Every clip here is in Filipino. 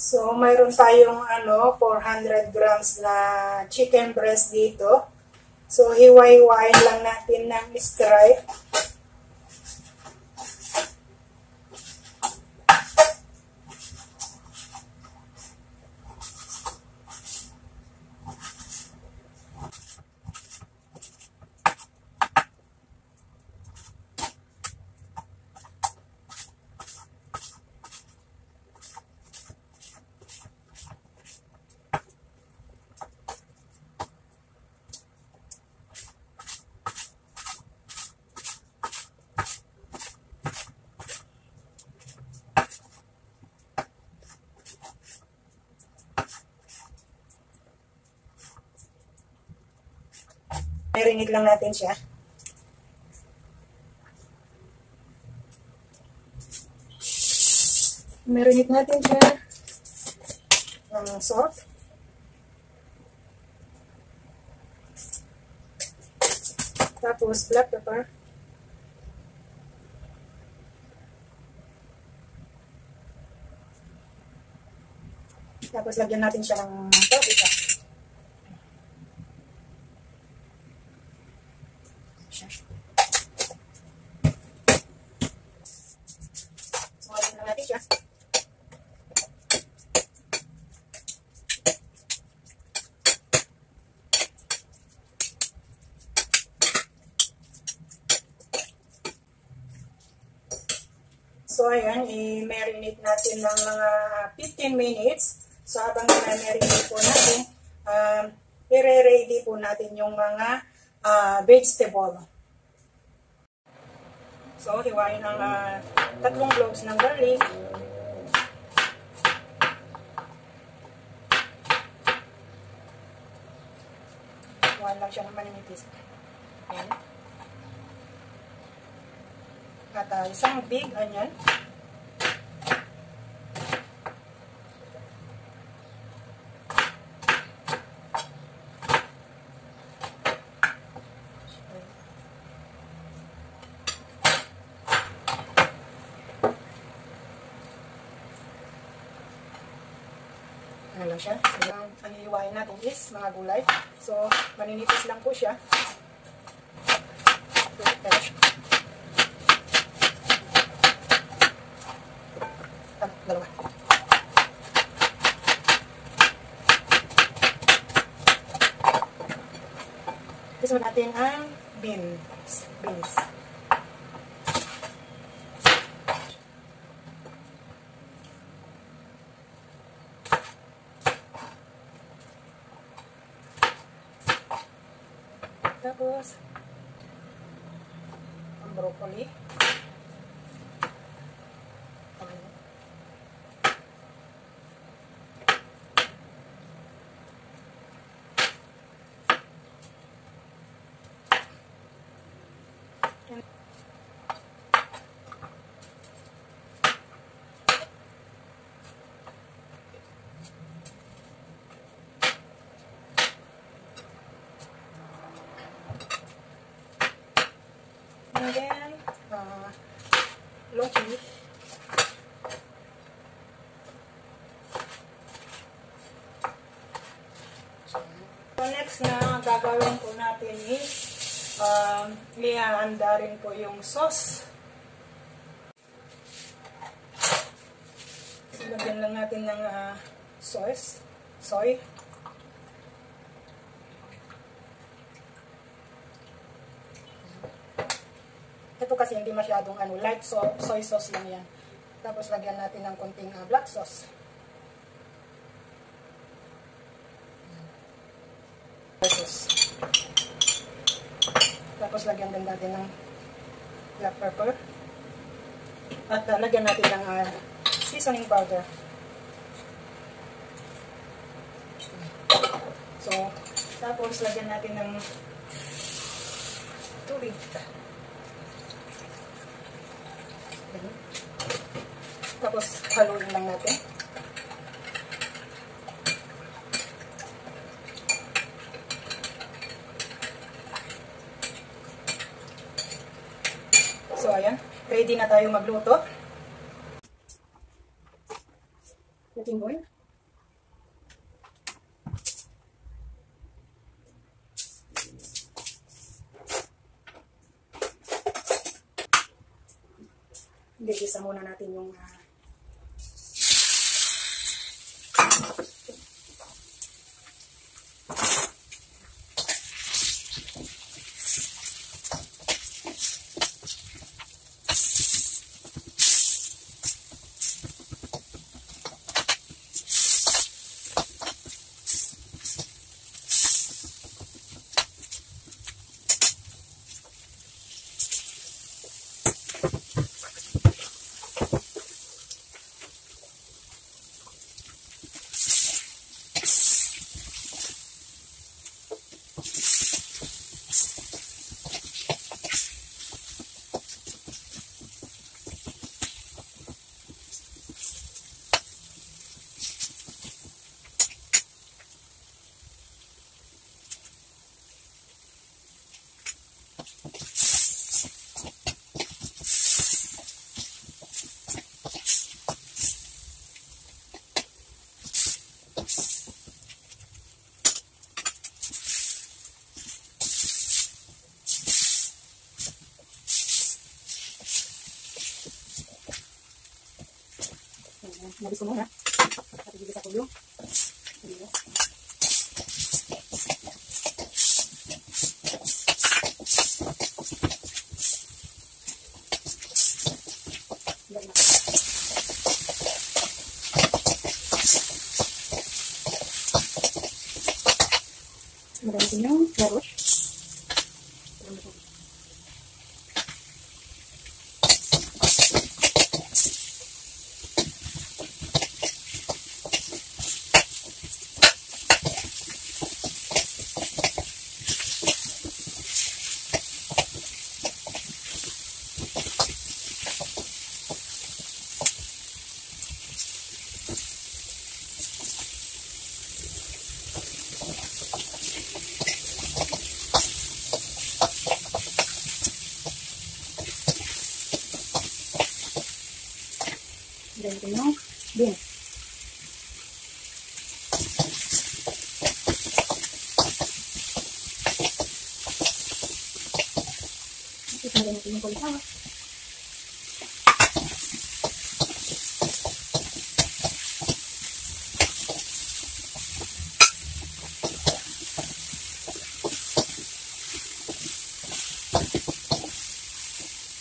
So, mayroon tayong ano, 400 grams na chicken breast dito. So, hiwa-hiwain lang natin ng stripe. Marinate lang natin siya. Marinate natin siya ng salt. Tapos black pepper. Tapos lagyan natin siya ng paprika. So, ayan, i-marinate natin ng mga 15 minutes. So, habang na-marinate po natin, um, i-ready po natin yung mga uh, vegetable. So, hiwain ang uh, tatlong cloves ng garlic. Hiwain lang siya ng maninipis. Ayan. At uh, isang big onion. Ano lang siya. So, ang hihiwain natin is mga gulay. So, maninipis lang po siya. Ang beans. Beans. Tapos, ang broccoli. Ayan. Then, uh, Loki. So, next na gagawin po natin is um, liahanda rin po yung sauce. So, lang natin ng uh, sauce, soy. Kasi hindi masyadong ano, light so, soy sauce lang yan. Tapos lagyan natin ng konting uh, black sauce. Sauce. Tapos lagyan din natin ng black pepper. At uh, lagyan natin ng uh, seasoning powder. So, tapos lagyan natin ng tubig. Ganun. Tapos, haluin lang natin. So, ayan. Ready na tayo magluto. cooking oil. Gigisa muna natin yung uh, Nabis ko muna. At igigisa ko yung Ayan. Ayan ምንድነው? ዶሮች carrot. Gamitin yung beans. Tapos magamitin yung cauliflower.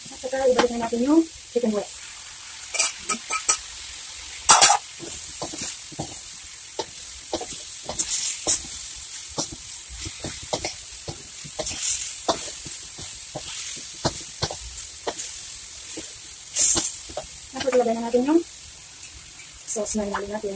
At saka ibalik na natin yung chicken breast. Tapos ilagay na natin yung sauce na inalim natin.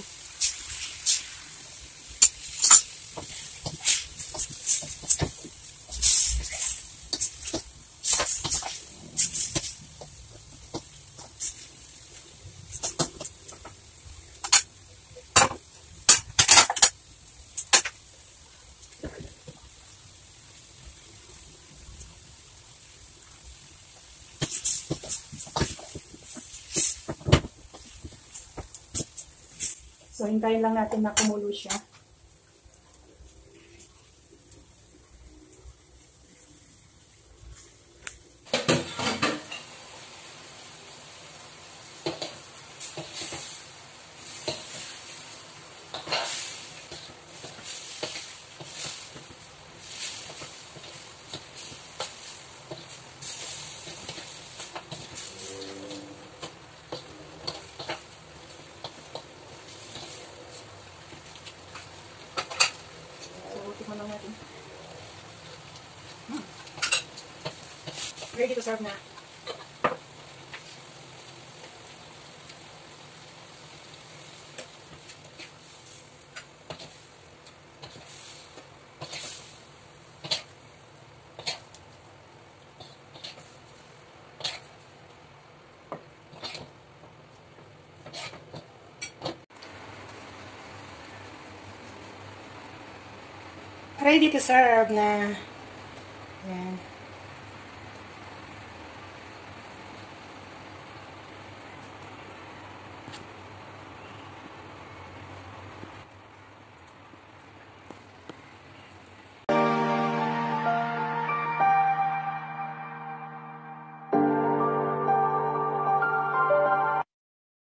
So, hintayin lang natin na kumulo siya. So, tikman lang natin. Hmm. Ready to serve na. Ready to serve na.